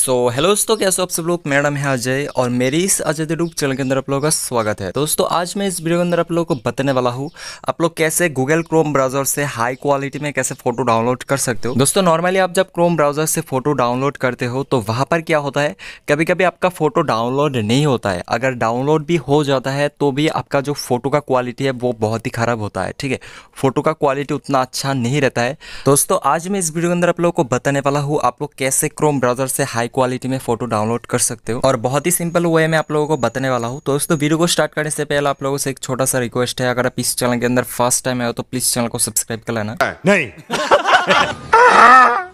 सो so, hello दोस्तों कैसे हो आप सब लोग? मेरा नाम है अजय और मेरी इस अजय यूट्यूब चैनल के अंदर आप लोगों का स्वागत है। दोस्तों आज मैं इस वीडियो के अंदर आप लोगों को बताने वाला हूँ आप लोग कैसे गूगल क्रोम ब्राउज़र से हाई क्वालिटी में कैसे फ़ोटो डाउनलोड कर सकते हो। दोस्तों नॉर्मली आप जब क्रोम ब्राउज़र से फ़ोटो डाउनलोड करते हो तो वहाँ पर क्या होता है? कभी कभी आपका फ़ोटो डाउनलोड नहीं होता है। अगर डाउनलोड भी हो जाता है तो भी आपका जो फ़ोटो का क्वालिटी है वो बहुत ही खराब होता है ठीक है? फ़ोटो का क्वालिटी उतना अच्छा नहीं रहता है। दोस्तों आज मैं इस वीडियो के अंदर आप लोग को बताने वाला हूँ आप लोग कैसे क्रोम ब्राउज़र से हाई क्वालिटी में फ़ोटो डाउनलोड कर सकते हो। और बहुत ही सिंपल वे में आप लोगों को बताने वाला हूँ। तो दोस्तों वीडियो को स्टार्ट करने से पहले आप लोगों से एक छोटा सा रिक्वेस्ट है। अगर आप इस चैनल के अंदर फ़र्स्ट टाइम आए हो तो प्लीज़ चैनल को सब्सक्राइब कर लेना। नहीं।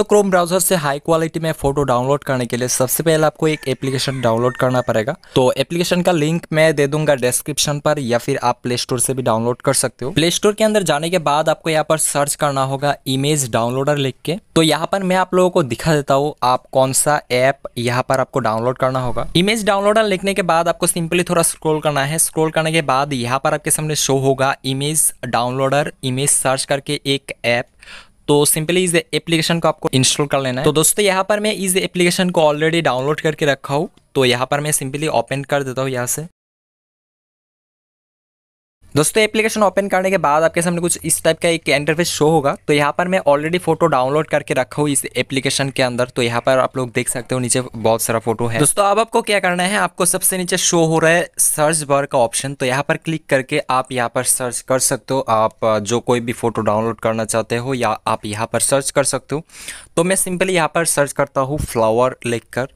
दोस्तों क्रोम ब्राउज़र से हाई क्वालिटी में फ़ोटो डाउनलोड करने के लिए सबसे पहले आपको एक एप्लीकेशन डाउनलोड करना पड़ेगा। तो एप्लीकेशन का लिंक मैं दे दूँगा डिस्क्रिप्शन पर या फिर आप प्ले स्टोर से भी डाउनलोड कर सकते हो। प्ले स्टोर के अंदर जाने के बाद आपको यहाँ पर सर्च करना होगा इमेज डाउनलोडर लिख के। तो यहाँ पर मैं आप लोगों को दिखा देता हूँ आप कौन सा ऐप यहाँ पर आपको डाउनलोड करना होगा। इमेज डाउनलोडर लिखने के बाद आपको सिंपली थोड़ा स्क्रोल करना है। स्क्रोल करने के बाद यहाँ पर आपके सामने शो होगा इमेज डाउनलोडर इमेज सर्च करके एक ऐप तो सिंपली इस एप्लीकेशन को आपको इंस्टॉल कर लेना है। तो दोस्तों, यहाँ पर मैं इस एप्लीकेशन को ऑलरेडी डाउनलोड करके रखा हूँ। तो यहाँ पर मैं सिंपली ओपन कर देता हूँ यहाँ से। दोस्तों एप्लीकेशन ओपन करने के बाद आपके सामने कुछ इस टाइप का एक इंटरफेस शो होगा। तो यहाँ पर मैं ऑलरेडी फ़ोटो डाउनलोड करके रखा हूँ इस एप्लीकेशन के अंदर। तो यहाँ पर आप लोग देख सकते हो, नीचे बहुत सारा फ़ोटो है। दोस्तों, अब आपको क्या करना है? आपको सबसे नीचे शो हो रहा है सर्च बार का ऑप्शन तो यहाँ पर क्लिक करके आप यहाँ पर सर्च कर सकते हो। आप जो कोई भी फ़ोटो डाउनलोड करना चाहते हो या आप यहाँ पर सर्च कर सकते हो। तो मैं सिंपली यहाँ पर सर्च करता हूँ फ्लावर लिख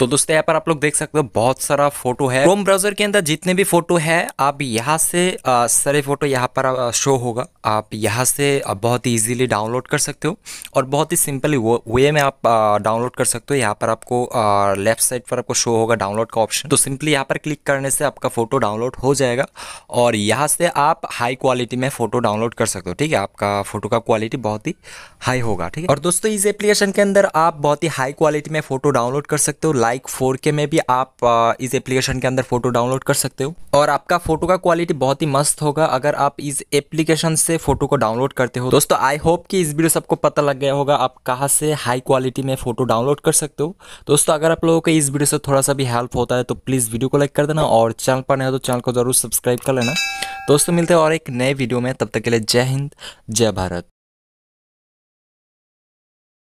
तो दोस्तों, यहाँ पर आप लोग देख सकते हो बहुत सारा फ़ोटो है। क्रोम ब्राउज़र के अंदर जितने भी फ़ोटो है, आप यहाँ से सारे फ़ोटो यहाँ पर शो होगा। आप यहाँ से बहुत ही इजीली डाउनलोड कर सकते हो और बहुत ही सिंपली वे में आप डाउनलोड कर सकते हो। यहाँ पर आपको लेफ़्ट साइड पर आपको शो होगा डाउनलोड का ऑप्शन तो सिंपली यहाँ पर क्लिक करने से आपका फ़ोटो डाउनलोड हो जाएगा और यहाँ से आप हाई क्वालिटी में फ़ोटो डाउनलोड कर सकते हो, ठीक है? आपका फ़ोटो का क्वालिटी बहुत ही हाई होगा, ठीक है? और दोस्तों, इस एप्लीकेशन के अंदर आप बहुत ही हाई क्वालिटी में फ़ोटो डाउनलोड कर सकते हो। लाइक फोर में भी आप इस एप्लीकेशन के अंदर फ़ोटो डाउनलोड कर सकते हो और आपका फ़ोटो का क्वालिटी बहुत ही मस्त होगा अगर आप इस एप्लीकेशन से फ़ोटो को डाउनलोड करते हो। दोस्तों आई होप कि इस वीडियो सबको पता लग गया होगा आप कहाँ से हाई क्वालिटी में फ़ोटो डाउनलोड कर सकते हो। दोस्तों, अगर आप लोगों को इस वीडियो से थोड़ा सा भी हेल्प होता है तो प्लीज़ वीडियो को लाइक कर देना और चैनल पर नहीं हो तो चैनल को ज़रूर सब्सक्राइब कर लेना। दोस्तों, मिलते हैं और एक नए वीडियो में, तब तक के लिए जय हिंद, जय भारत।